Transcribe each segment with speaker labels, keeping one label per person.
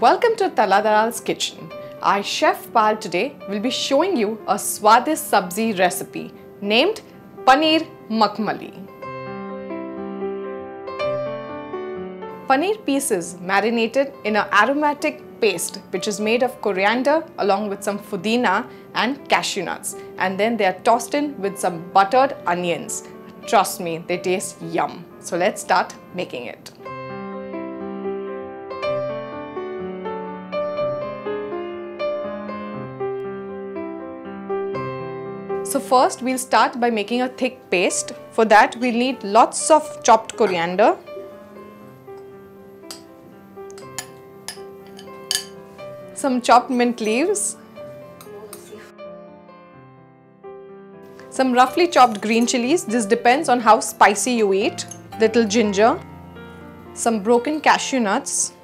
Speaker 1: Welcome to Tarla Dalal's kitchen. Our chef Pal today will be showing you a swadist sabzi recipe named Paneer Makhmali. Paneer pieces marinated in an aromatic paste which is made of coriander along with some phudina and cashew nuts and then they are tossed in with some buttered onions. Trust me, they taste yum. So let's start making it. So first we'll start by making a thick paste. For that we'll need lots of chopped coriander. Some chopped mint leaves. Some roughly chopped green chilies. This depends on how spicy you eat. Little ginger. Some broken cashew nuts.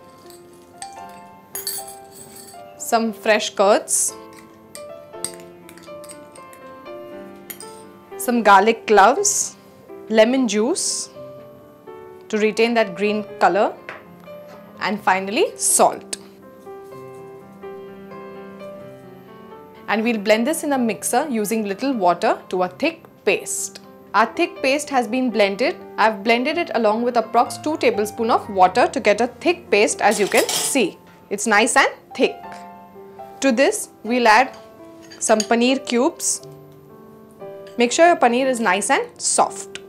Speaker 1: Some fresh curds. Some garlic cloves, lemon juice to retain that green color and finally salt. And we'll blend this in a mixer using little water to a thick paste. Our thick paste has been blended. I've blended it along with approx 2 tablespoon of water to get a thick paste as you can see. It's nice and thick. To this, we'll add some paneer cubes Make sure your paneer is nice and soft.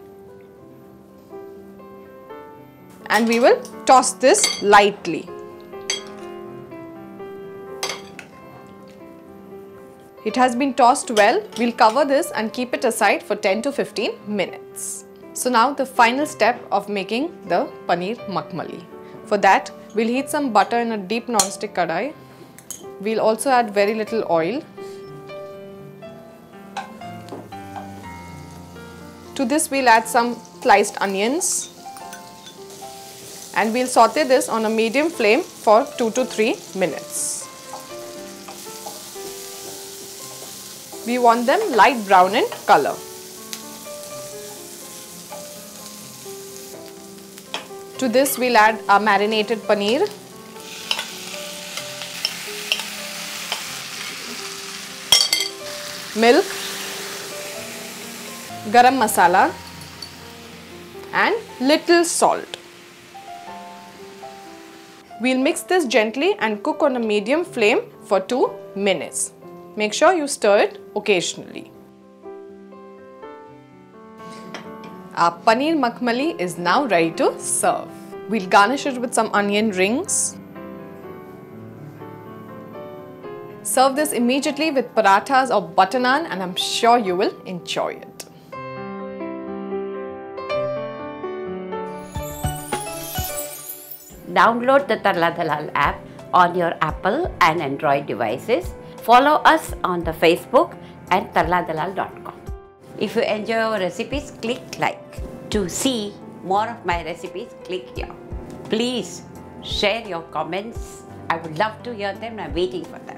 Speaker 1: And we will toss this lightly. It has been tossed well. We'll cover this and keep it aside for 10 to 15 minutes. So now the final step of making the paneer makhmali. For that, we'll heat some butter in a deep non-stick kadai. We'll also add very little oil To this we'll add some sliced onions and we'll saute this on a medium flame for 2 to 3 minutes. We want them light brown in color. To this we'll add our marinated paneer milk garam masala and little salt. We'll mix this gently and cook on a medium flame for 2 minutes. Make sure you stir it occasionally. Our paneer makhmali is now ready to serve. We'll garnish it with some onion rings. Serve this immediately with parathas or butter naan and I'm sure you will enjoy it.
Speaker 2: Download the Tarla Dalal app on your Apple and Android devices. Follow us on the Facebook and tarladalal.com. If you enjoy our recipes, click like. To see more of my recipes, click here. Please share your comments. I would love to hear them. I'm waiting for them.